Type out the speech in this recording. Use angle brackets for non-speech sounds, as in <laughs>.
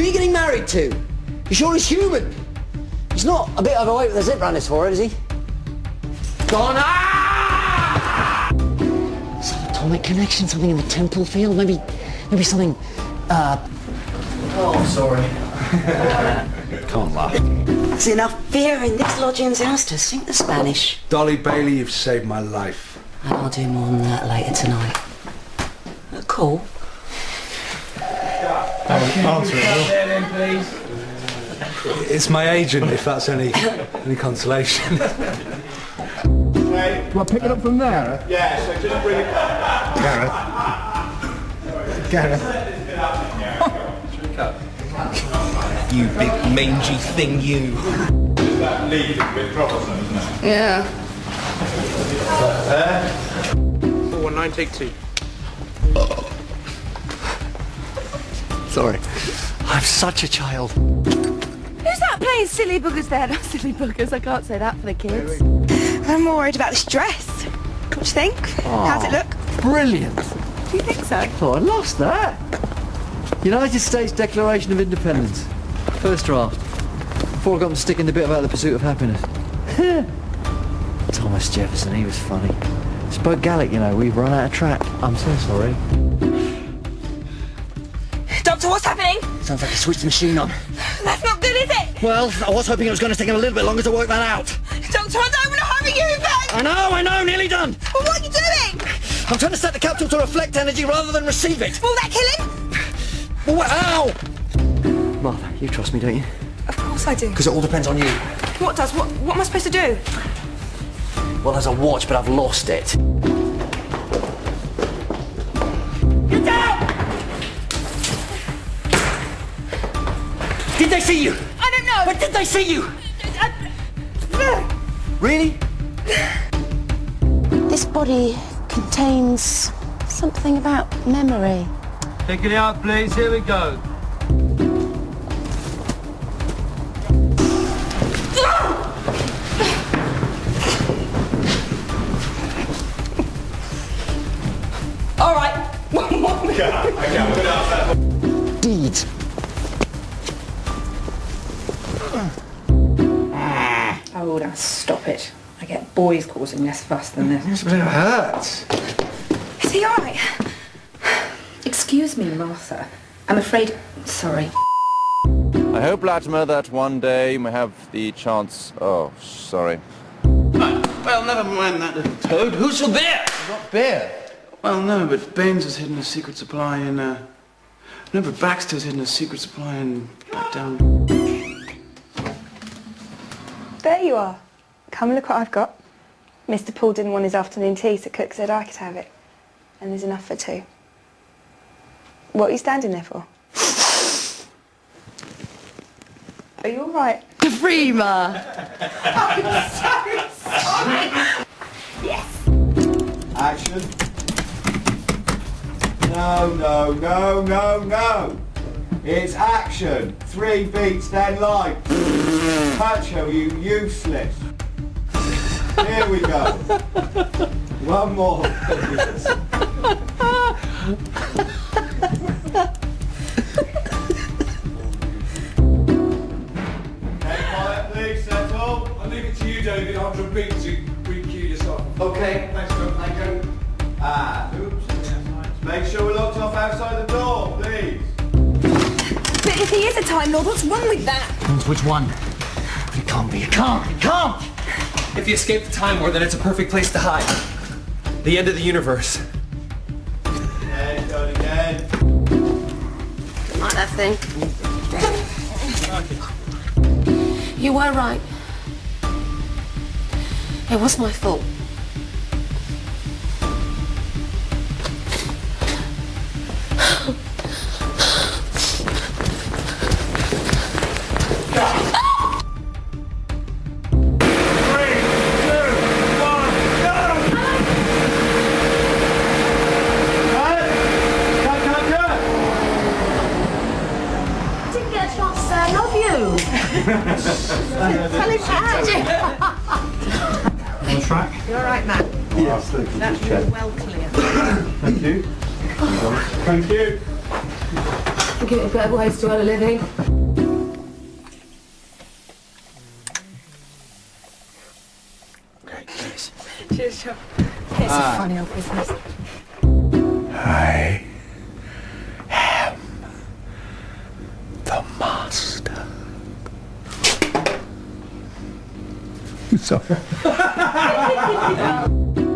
Who are you getting married to? You sure he's human? He's not a bit overweight with a zip around his forehead, is he? Gone! Ah! Some atomic connection, something in the temple field, maybe, maybe something, uh... Oh, sorry. <laughs> Can't laugh. There's enough fear in this lodging's house to sink the Spanish. Dolly Bailey, you've saved my life. And I'll do more than that later tonight. Uh, cool. Answer it, It's my agent, if that's any any consolation. Do I pick it up from there? Eh? Yeah, so just bring it Gareth. Gareth. You big mangy thing, you. that lead a bit troublesome, isn't it? Yeah. Four one nine, take two. Sorry. I'm such a child. Who's that playing silly boogers there? <laughs> Not silly boogers, I can't say that for the kids. I'm more worried about this dress. What do you think? How's it ah, look? Brilliant. Do you think so? Oh, I lost that. United States Declaration of Independence. First draft. Before I got them sticking the bit about the pursuit of happiness. <laughs> Thomas Jefferson, he was funny. Spoke Gaelic, you know, we've run out of track. I'm so sorry. Doctor, what's happening? Sounds like he switched the machine on. That's not good, is it? Well, I was hoping it was going to take him a little bit longer to work that out. Doctor, I don't want to hurry you, but... I know, I know, nearly done. Well, what are you doing? I'm trying to set the capsule to reflect energy rather than receive it. Will that kill him? Oh, ow! Martha, you trust me, don't you? Of course I do. Because it all depends on you. What does? What, what am I supposed to do? Well, there's a watch, but I've lost it. Get down! Did they see you? I don't know. But did they see you? Really? This body contains something about memory. Take it out, please. Here we go. All right. <laughs> One <sighs> Oh, now stop it. I get boys causing less fuss than this. But it hurts. Is he all right? Excuse me, Martha. I'm afraid... Sorry. I hope, Latimer, that one day you may have the chance... Oh, sorry. Well, never mind that little toad. Who's for beer? Not beer. Well, no, but Baines has hidden a secret supply in, uh... No, but Baxter's hidden a secret supply in... back down... There you are. Come and look what I've got. Mr. Paul didn't want his afternoon tea, so Cook said I could have it. And there's enough for two. What are you standing there for? Are you all right? Prima! Action. No, no, no, no, no. It's action. Three beats, then light. Pacho, you useless. Here we go. One more, <laughs> he is a Time Lord, what's wrong with that? Which one? It can't be. It can't. It can't. If you escape the Time War, then it's a perfect place to hide. The end of the universe. Again, go again. Like that thing. You were right. It was my fault. I love you. On track? You're all right, Matt. Yes, That's well clear. Thank you. Thank you. Give it better ways to earn a living. Cheers, Sean. It's a funny old business. <laughs> Sorry. <laughs>